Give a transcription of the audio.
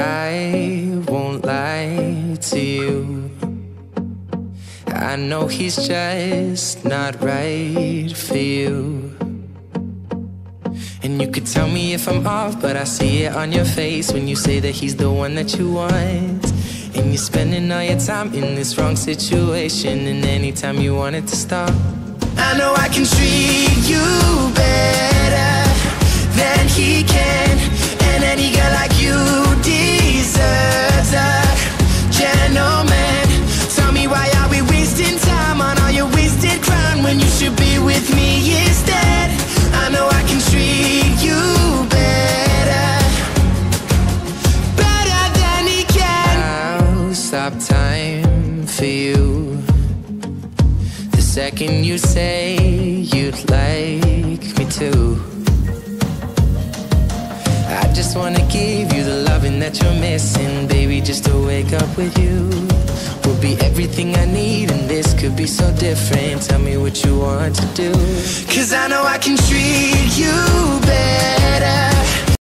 I won't lie to you. I know he's just not right for you. And you could tell me if I'm off, but I see it on your face when you say that he's the one that you want. And you're spending all your time in this wrong situation, and anytime you want it to stop. I know I can treat you better than he can, for you. The second you say you'd like me to. I just wanna give you the loving that you're missing, baby. Just to wake up with you will be everything I need, and this could be so different. Tell me what you want to do. Cause I know I can treat you